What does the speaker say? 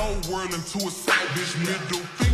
whole world into a side bitch. Middle finger